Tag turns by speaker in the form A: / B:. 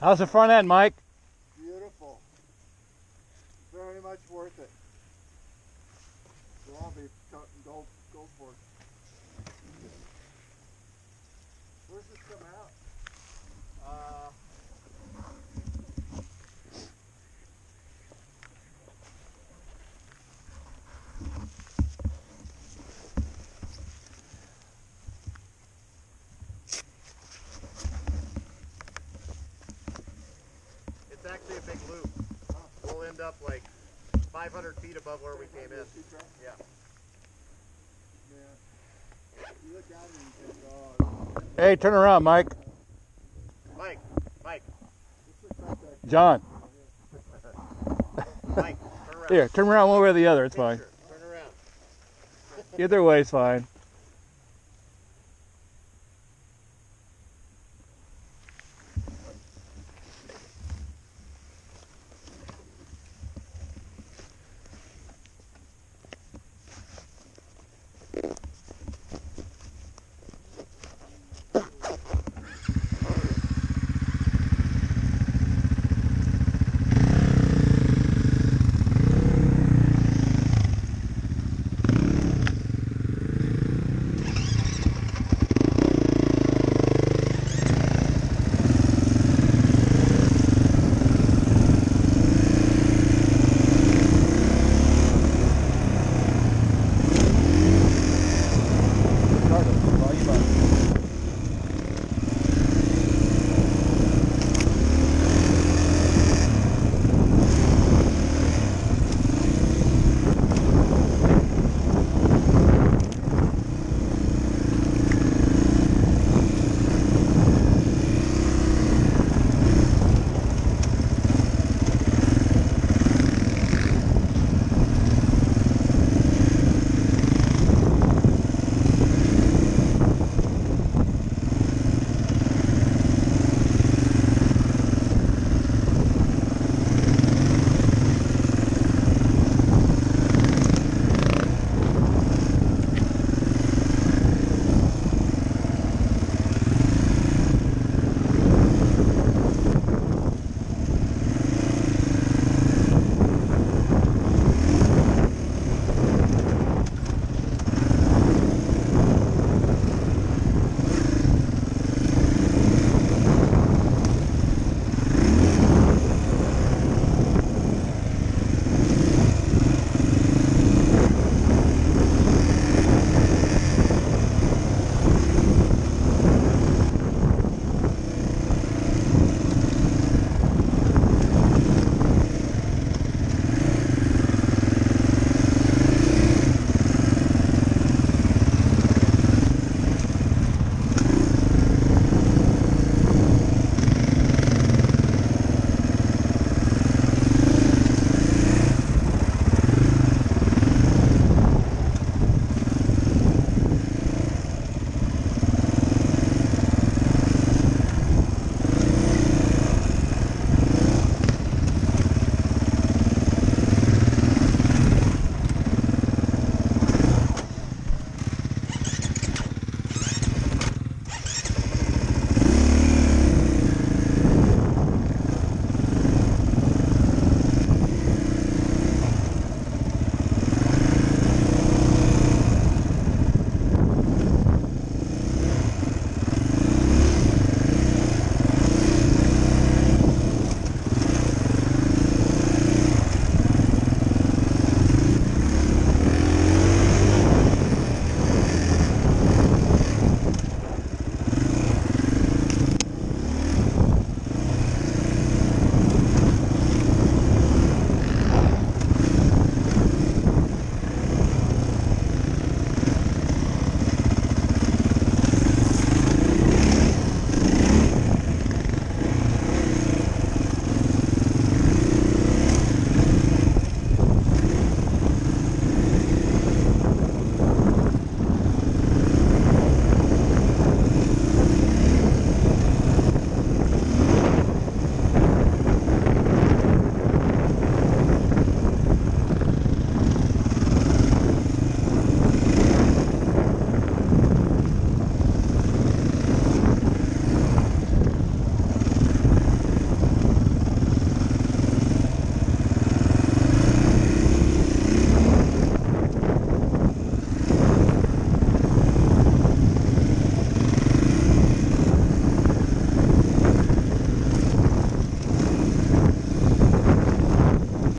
A: How's the front end, Mike?
B: Big loop. We'll end up like 500 feet above where we came in. Yeah.
C: Yeah. You look down and you think,
A: Hey, turn around, Mike.
B: Mike, Mike,
C: this looks like that.
A: John.
B: Mike, turn around.
A: Here, turn around one way or the other. It's fine.
B: Turn around.
A: Either way is fine.